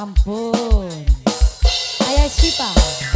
Ampun. Ayah Sipa.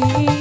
You.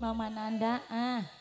Mama Nanda ah.